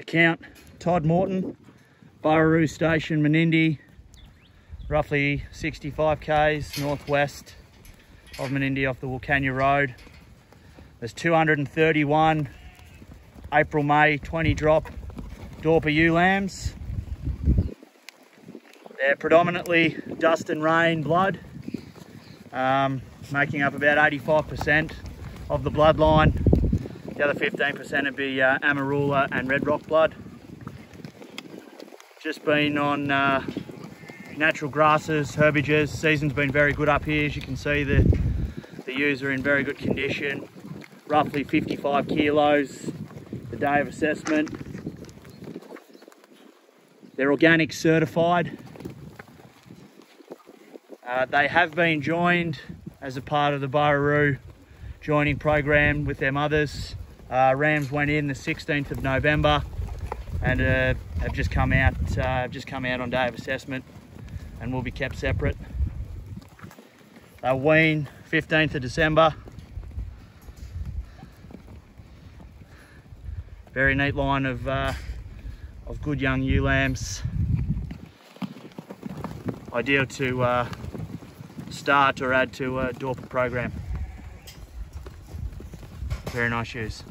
account. Todd Morton, Burraroo Station, Menindee, roughly 65 k's northwest of Menindee off the Wilcannia Road. There's 231 April, May 20 drop Dorper ewe lambs. They're predominantly dust and rain blood, um, making up about 85% of the bloodline. The other 15% would be uh, Amarula and Red Rock blood. Just been on uh, natural grasses, herbages. Season's been very good up here. As you can see, the, the ewes are in very good condition. Roughly 55 kilos the day of assessment. They're organic certified. Uh, they have been joined as a part of the Burraroo joining program with their mothers. Uh, rams went in the 16th of November and uh, have just come out uh, just come out on day of assessment and will be kept separate. They'll wean 15th of December. Very neat line of uh, of good young ewe lambs. Ideal to uh, start or add to a Dorper program. Very nice shoes.